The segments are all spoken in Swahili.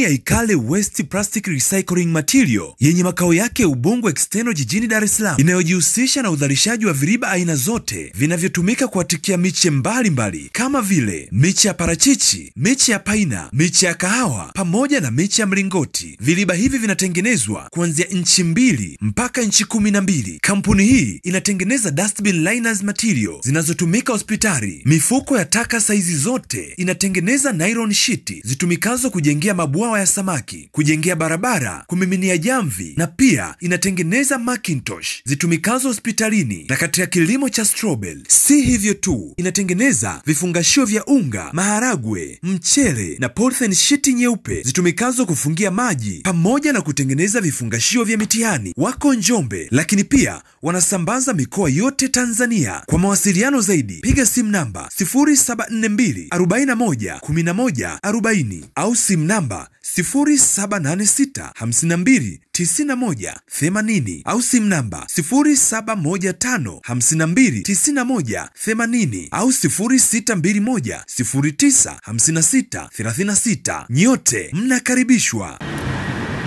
kampuni ya Ikale Waste Plastic Recycling Material yenye makao yake Ubungo External jijini Dar es Salaam inayojihusisha na udhalishaji wa viriba aina zote vinavyotumika kuatikia miche mbalimbali mbali, kama vile miche ya parachichi, miche ya paina, miche ya kahawa pamoja na miche ya mlingoti. Viriba hivi vinatengenezwa kuanzia inchi mbili mpaka inchi kumi na mbili. Kampuni hii inatengeneza dustbin liners material zinazotumika hospitali, mifuko ya taka saizi zote, inatengeneza nylon sheet zitumikazo kujengea mabwawa ya samaki, kujengea barabara, kumiminia jamvi na pia inatengeneza Macintosh zitumikazo hospitalini na katika kilimo cha strawberry. Si hivyo tu, inatengeneza vifungashio vya unga, maharagwe, mchele na polythene sheet nyeupe zitumikazo kufungia maji pamoja na kutengeneza vifungashio vya mitihani. Wako Njombe, lakini pia wanasambaza mikoa yote Tanzania. Kwa mawasiliano zaidi, piga simu namba 0742 41 11 40 au simu namba 0786 52 91 80 au simu namba 0715 52 91 80 au 0621 09 56 36. Nyote mnakaribishwa.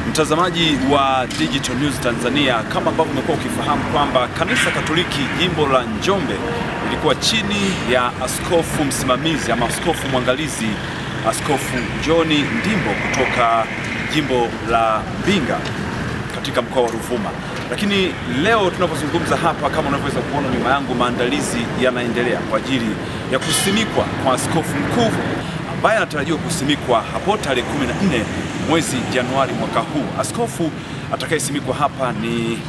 Mtazamaji wa Digital News Tanzania, kama ambavyo umekuwa ukifahamu kwamba kanisa Katoliki jimbo la Njombe ilikuwa chini ya askofu msimamizi ama askofu mwangalizi, Askofu John Ndimbo kutoka jimbo la Mbinga katika mkoa wa Ruvuma. Lakini leo tunapozungumza hapa, kama unavyoweza kuona nyuma yangu, maandalizi yanaendelea kwa ajili ya kusimikwa kwa askofu mkuu ambaye anatarajiwa kusimikwa hapo tarehe 14 mwezi Januari mwaka huu. Askofu atakayesimikwa hapa ni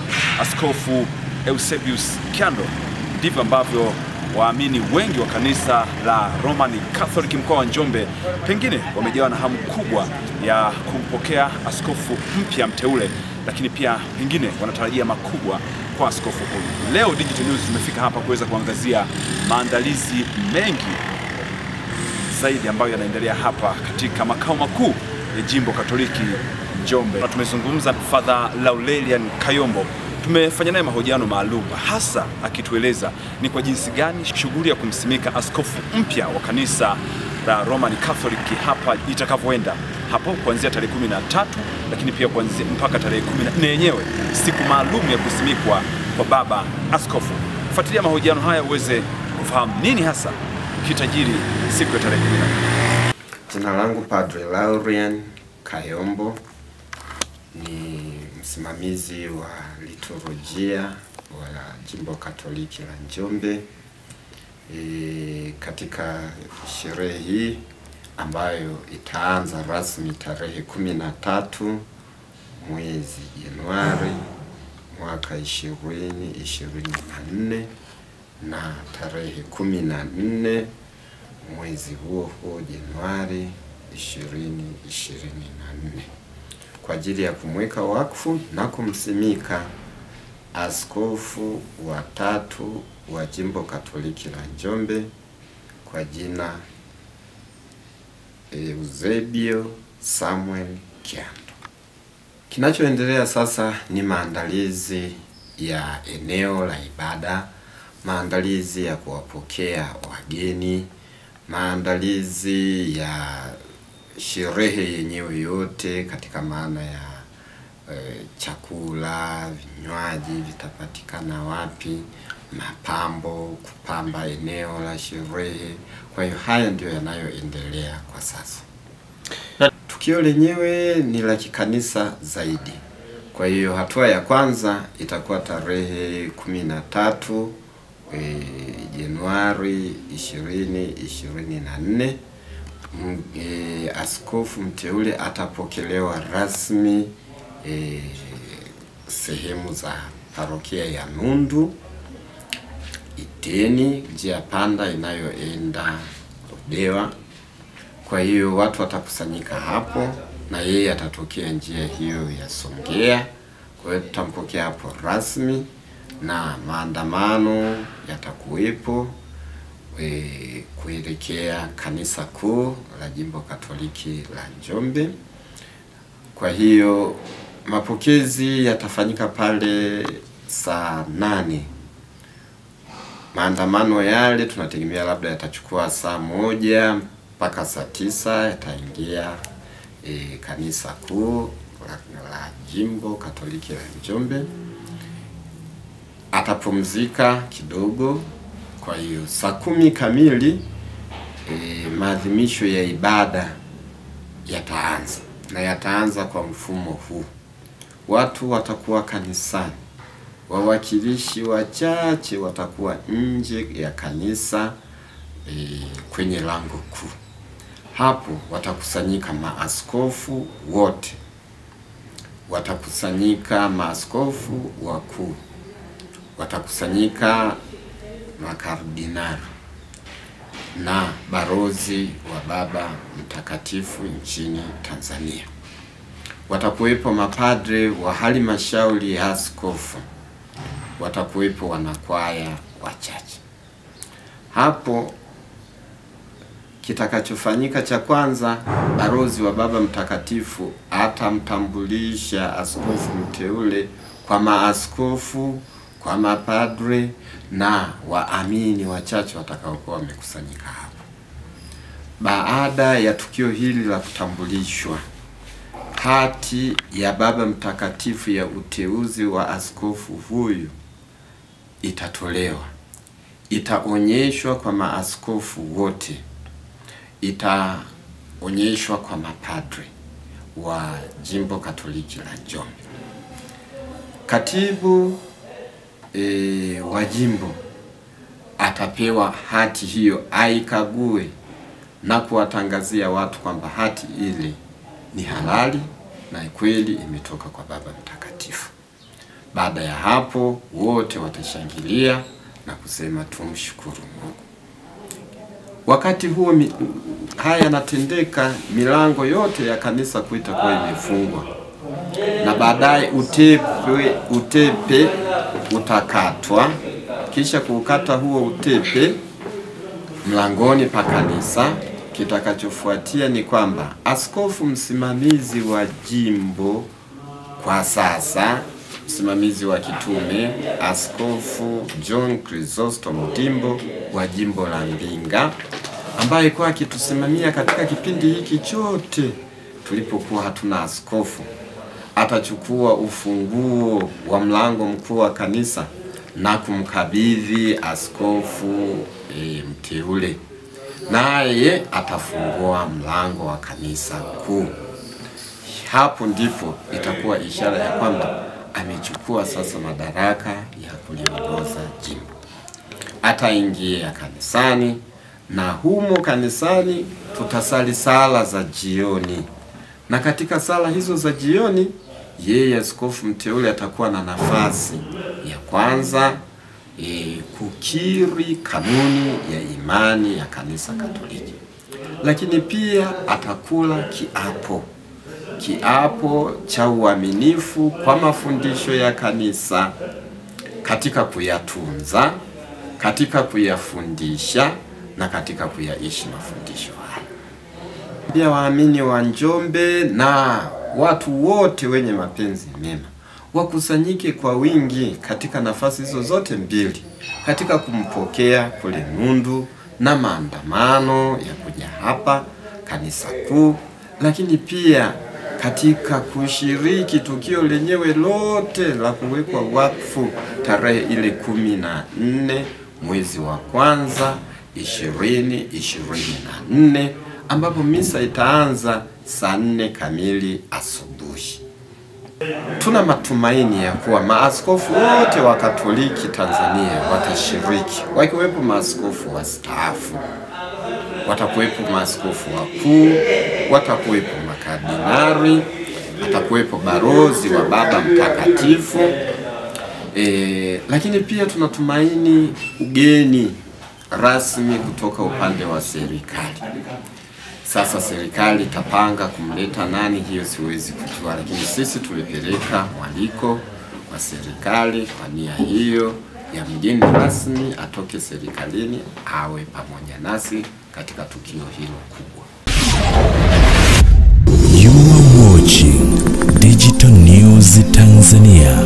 Askofu Eusebius Kyando. Ndivyo ambavyo waamini wengi wa kanisa la Roman Catholic mkoa wa Njombe pengine wamejawa na hamu kubwa ya kumpokea askofu mpya mteule, lakini pia pengine wanatarajia makubwa kwa askofu huyu. Leo Digital News tumefika hapa kuweza kuangazia maandalizi mengi zaidi ambayo yanaendelea hapa katika makao makuu ya jimbo Katoliki Njombe. Tumezungumza na Father Laurelian Kayombo, tumefanya naye mahojiano maalum, hasa akitueleza ni kwa jinsi gani shughuli ya kumsimika askofu mpya wa kanisa la Roman Catholic hapa itakavyoenda hapo kuanzia tarehe kumi na tatu lakini pia kuanzia mpaka tarehe kumi na nne yenyewe siku maalum ya kusimikwa kwa baba askofu. Fuatilia mahojiano haya uweze kufahamu nini hasa kitajiri siku ya tarehe kumi na nne. Jina langu Padre Laurian Kayombo, ni msimamizi wa liturujia wa jimbo Katoliki la Njombe. E, katika sherehe hii ambayo itaanza rasmi tarehe kumi na tatu mwezi Januari mwaka ishirini ishirini na nne na tarehe kumi na nne mwezi huo huo Januari ishirini ishirini na nne kwa ajili ya kumweka wakfu na kumsimika askofu wa tatu wa jimbo Katoliki la Njombe kwa jina Eusebio Samuel Kyando. Kinachoendelea sasa ni maandalizi ya eneo la ibada, maandalizi ya kuwapokea wageni, maandalizi ya sherehe yenyewe yote katika maana ya e, chakula, vinywaji vitapatikana wapi, mapambo, kupamba eneo la sherehe. Kwa hiyo haya ndio yanayoendelea kwa sasa. Tukio lenyewe ni la kikanisa zaidi. Kwa hiyo hatua ya kwanza itakuwa tarehe kumi na tatu e, Januari ishirini ishirini na nne. E, askofu mteule atapokelewa rasmi e, sehemu za parokia ya Nundu Iteni, njia panda inayoenda Ludewa. Kwa hiyo watu watakusanyika hapo na yeye atatokea njia hiyo ya Songea. Kwa hiyo tutampokea hapo rasmi na maandamano yatakuwepo e, kuelekea kanisa kuu la jimbo Katoliki la Njombe. Kwa hiyo mapokezi yatafanyika pale saa nane. Maandamano yale tunategemea labda yatachukua saa moja mpaka saa tisa yataingia e, kanisa kuu la, la jimbo Katoliki la Njombe. Atapumzika kidogo, kwa hiyo saa kumi kamili e, maadhimisho ya ibada yataanza. Na yataanza kwa mfumo huu: watu watakuwa kanisani, wawakilishi wachache watakuwa nje ya kanisa e, kwenye lango kuu. Hapo watakusanyika maaskofu wote, watakusanyika maaskofu wakuu, watakusanyika makardinali na barozi wa Baba Mtakatifu nchini Tanzania. Watakuwepo mapadre wa halmashauri ya askofu, watakuwepo wanakwaya wachache. Hapo kitakachofanyika cha kwanza, barozi wa Baba Mtakatifu atamtambulisha askofu mteule kwa maaskofu, kwa mapadre na waamini wachache watakaokuwa wamekusanyika hapa. Baada ya tukio hili la kutambulishwa, hati ya Baba Mtakatifu ya uteuzi wa askofu huyu itatolewa, itaonyeshwa kwa maaskofu wote, itaonyeshwa kwa mapadre wa jimbo Katoliki la Njombe. Katibu e, wa jimbo atapewa hati hiyo aikague na kuwatangazia watu kwamba hati ile ni halali na kweli imetoka kwa Baba Mtakatifu. Baada ya hapo, wote watashangilia na kusema tumshukuru Mungu. Wakati huo haya yanatendeka, milango yote ya kanisa kuu itakuwa imefungwa na baadaye utepe utepe utakatwa. Kisha kuukata huo utepe mlangoni pa kanisa, kitakachofuatia ni kwamba askofu msimamizi wa jimbo kwa sasa, msimamizi wa kitume, Askofu John Chrysostom Dimbo wa jimbo la Mbinga, ambaye kwa akitusimamia katika kipindi hiki chote tulipokuwa hatuna askofu atachukua ufunguo wa mlango mkuu wa kanisa na kumkabidhi askofu e, mteule, naye atafungua mlango wa kanisa kuu. Hapo ndipo itakuwa ishara ya kwamba amechukua sasa madaraka ya kuliongoza jimbo. Ataingia kanisani na humo kanisani tutasali sala za jioni, na katika sala hizo za jioni yeye askofu mteule atakuwa na nafasi ya kwanza e, kukiri kanuni ya imani ya kanisa Katoliki, lakini pia atakula kiapo, kiapo cha uaminifu kwa mafundisho ya kanisa katika kuyatunza, katika kuyafundisha na katika kuyaishi mafundisho. Pia waamini wa Njombe na watu wote wenye mapenzi mema. Wakusanyike kwa wingi katika nafasi hizo zote mbili, katika kumpokea kule Nundu na maandamano ya kuja hapa kanisa kuu, lakini pia katika kushiriki tukio lenyewe lote la kuwekwa wakfu tarehe ile kumi na nne mwezi wa kwanza ishirini ishirini na nne ambapo misa itaanza saa nne kamili asubuhi. Tuna matumaini ya kuwa maaskofu wote wa Katoliki Tanzania watashiriki, wakiwepo maaskofu wastaafu, watakuwepo maaskofu wakuu, watakuwepo makardinari, atakuwepo barozi wa Baba Mtakatifu. E, lakini pia tunatumaini ugeni rasmi kutoka upande wa serikali. Sasa serikali itapanga kumleta nani, hiyo siwezi kujua, lakini sisi tulipeleka mwaliko kwa serikali kwa nia hiyo ya mgeni rasmi atoke serikalini awe pamoja nasi katika tukio hilo kubwa. You are watching Digital News Tanzania.